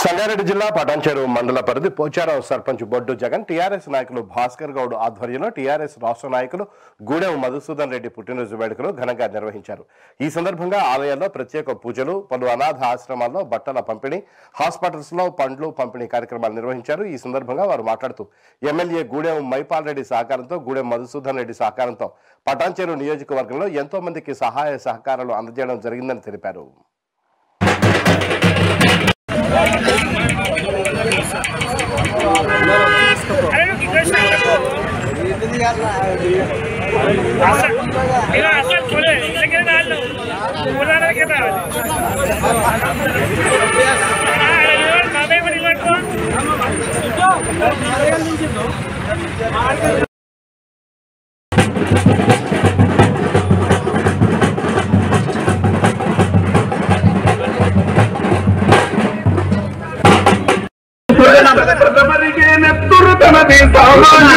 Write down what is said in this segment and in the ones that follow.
సంగారెడ్డి జిల్లా పటాన్చెరు మండల పరిధి పోచారం సర్పంచ్ బొడ్డు జగన్ టీఆర్ఎస్ నాయకులు భాస్కర్ గౌడ్ ఆధ్వర్యంలో టీఆర్ఎస్ రాష్ట్ర నాయకులు గూడెం మధుసూదన్ రెడ్డి పుట్టినరోజు వేడుకలు ఘనంగా నిర్వహించారు. ఈ సందర్భంగా ఆలయాల్లో ప్రత్యేక పూజలు పలు అనాథ ఆశ్రమాల్లో బట్టల పంపిణీ హాస్పిటల్స్లో పండ్లు పంపిణీ కార్యక్రమాలు నిర్వహించారు. ఈ సందర్భంగా వారు మాట్లాడుతూ ఎమ్మెల్యే గూడెం మైపాల్ రెడ్డి సహకారంతో గూడెం మధుసూదన్ రెడ్డి సహకారంతో పటాన్చెరు నియోజకవర్గంలో ఎంతో మందికి సహాయ సహకారాలు అందజేయడం జరిగిందని తెలిపారు. ಮಾಡ ಪ್ರಥಮರಿಗೆ ನೆತ್ತುರು ತನದೇ ಸಾಮಾನ್ಯ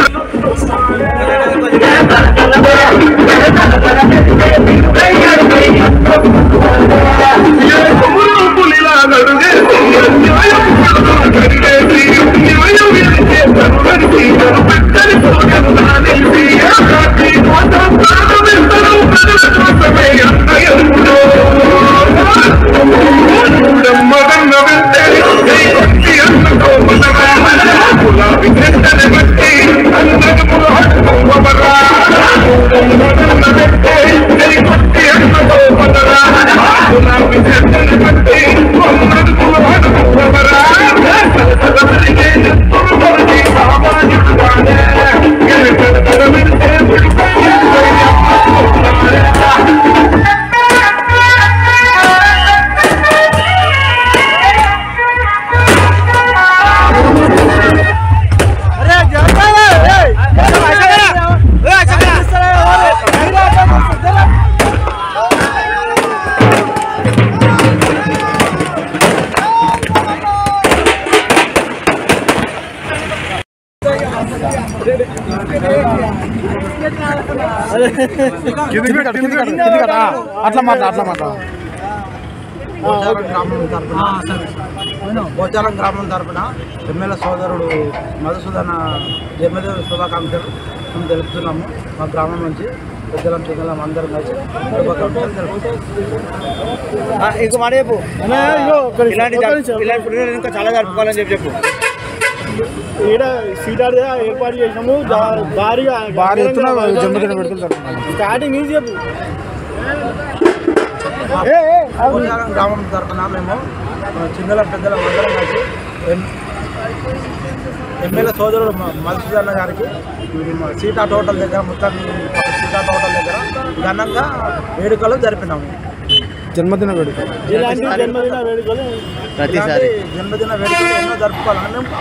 అట్లా మాట్లా అట్లా పోచారం గ్రామం తరపున పోచారం గ్రామం తరపున ఎమ్మెల్యే సోదరుడు మధుసూదన జన్మదిన శుభాకాంక్షలు మేము తెలుపుతున్నాము మా గ్రామం నుంచి. పెద్దలం చిన్నలం అందరం కలిసి ఇంకో మాట చెప్పు. ఇలాంటి ఇంకా చాలా జరుపుకోవాలని చెప్పి చెప్పు. ఈడ సీటాడిగా ఏర్పాటు చేసినాము. భారీగా భారీ స్టార్టింగ్ నుంచి చెప్పు. గ్రామం తరపున మేము చిన్నల పెద్దల అందరం కలిసి ఎమ్మెల్యే సోదరుడు మధుసూదన్న గారికి సీతా టోటల్ దగ్గర మొత్తం సీతా టోటల్ దగ్గర ఘనంగా వేడుకలు జరిపినాము. జన్మదిన వేడుక ఇలాంటి జన్మదిన వేడుకలు జన్మదిన వేడుకలు ఎన్నో జరుపుకోవాలని మేము